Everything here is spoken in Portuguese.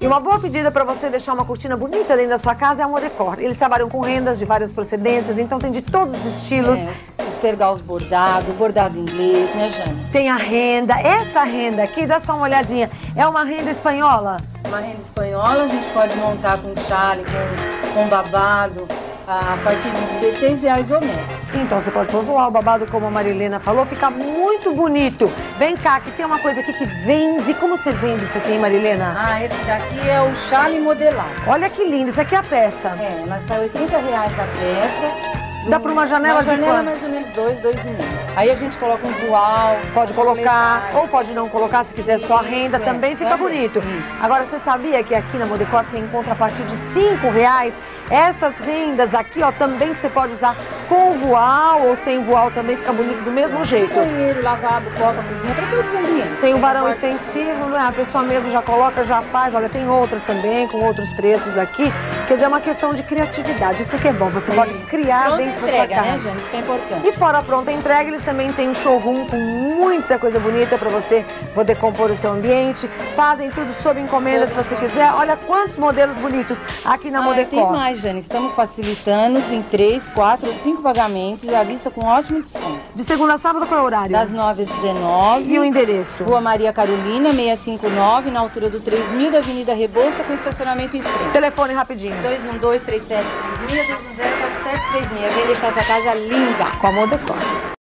E uma boa pedida para você deixar uma cortina bonita dentro da sua casa é a Modecor. Eles trabalham com rendas de várias procedências, então tem de todos os estilos. É, os tergaus bordados, bordado inglês, né, Jane? Tem a renda. Essa renda aqui, dá só uma olhadinha, é uma renda espanhola? Uma renda espanhola a gente pode montar com chale, com, com babado, a partir de 16 reais ou menos. Então você pode pontuar o babado, como a Marilena falou, fica muito bonito. Vem cá, que tem uma coisa aqui que vende. Como você vende isso aqui, hein, Marilena? Ah, esse daqui é o chale modelado. Olha que lindo, isso aqui é a peça. É, ela sai 80 reais a peça. Dá para uma janela uma de janela quanto? mais ou menos dois, dois e meio. Aí a gente coloca um voal. Pode colocar, metade. ou pode não colocar, se quiser só a renda, Isso, também é, fica também. bonito. Isso. Agora, você sabia que aqui na Modecor você encontra a partir de 5 reais essas rendas aqui, ó, também que você pode usar com voal ou sem voal também fica bonito do mesmo jeito. Banheiro, lavabo, copa, cozinha, para todos os ambientes. Tem o varão extensivo, né? a pessoa mesmo já coloca, já faz. Olha, tem outras também, com outros preços aqui. Quer dizer, é uma questão de criatividade. Isso que é bom, você pode criar Pronta dentro da entrega, sua né, casa. Jane? Isso que é importante. E fora a pronta entrega, eles também têm um showroom com muita coisa bonita para você poder compor o seu ambiente. Fazem tudo sob encomenda se você quiser. Olha quantos modelos bonitos aqui na Ah, tem Modecor. mais, Jane. Estamos facilitando em 3, 4 ou 5 pagamentos à vista com ótimo desconto. De segunda a sábado, qual é o horário? Das 9 às 19. E o endereço? Rua Maria Carolina, 659, na altura do 3000 da Avenida Rebouça, com estacionamento em frente. Telefone rapidinho. 212 3736 210 4736. Vem deixar sua casa linda. Com a Modecor.